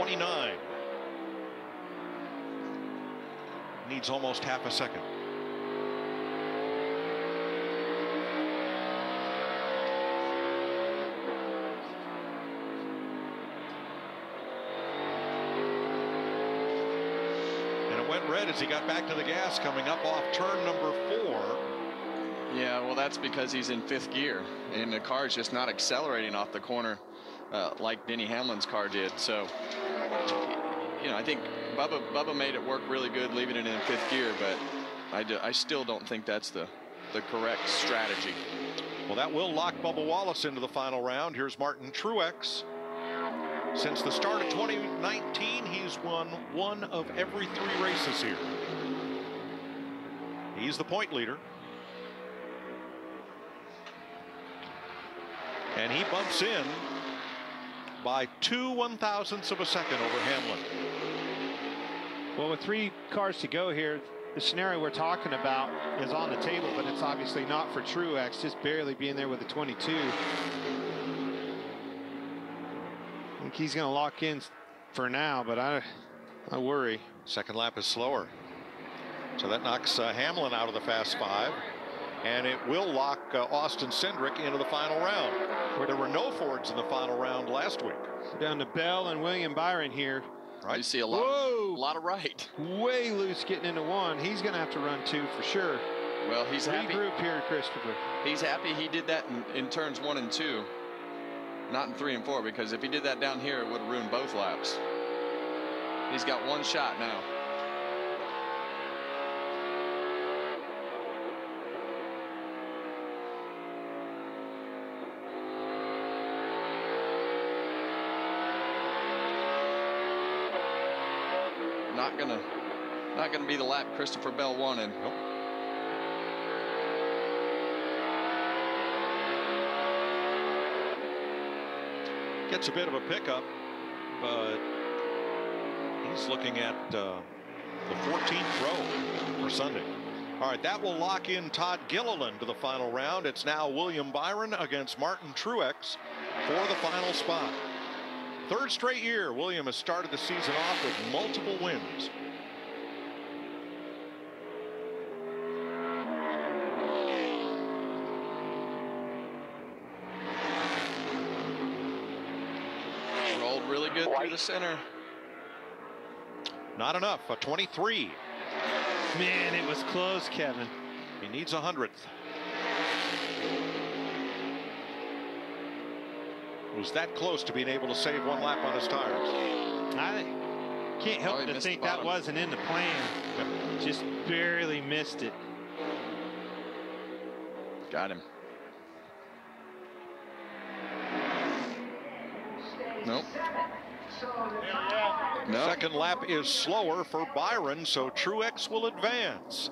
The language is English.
29. Needs almost half a second. And it went red as he got back to the gas coming up off turn number four. Yeah, well, that's because he's in fifth gear, and the car is just not accelerating off the corner uh, like Denny Hamlin's car did. So, you know, I think Bubba, Bubba made it work really good leaving it in fifth gear, but I, do, I still don't think that's the, the correct strategy. Well, that will lock Bubba Wallace into the final round. Here's Martin Truex. Since the start of 2019, he's won one of every three races here. He's the point leader. And he bumps in by two one thousandths of a second over Hamlin. Well, with three cars to go here, the scenario we're talking about is on the table, but it's obviously not for Truex, just barely being there with a 22. I think he's going to lock in for now, but I, I worry. Second lap is slower. So that knocks uh, Hamlin out of the fast five. And it will lock uh, Austin Cindric into the final round. Where there were no Fords in the final round last week. Down to Bell and William Byron here. Right. You see a lot, Whoa. a lot of right. Way loose getting into one. He's going to have to run two for sure. Well, he's happy. Regroup here, Christopher. He's happy he did that in, in turns one and two, not in three and four, because if he did that down here, it would have ruined both laps. He's got one shot now. Not gonna, not gonna be the lap Christopher Bell wanted. Nope. Gets a bit of a pickup, but he's looking at uh, the 14th row for Sunday. All right, that will lock in Todd Gilliland to the final round. It's now William Byron against Martin Truex for the final spot. Third straight year, William has started the season off with multiple wins. Rolled really good through the center. Not enough, a 23. Man, it was close, Kevin. He needs a hundredth. Was that close to being able to save one lap on his tires? I can't help Oh, but think that wasn't in the plan. Just barely missed it. Got him. Nope. No. Second lap is slower for Byron, so Truex will advance.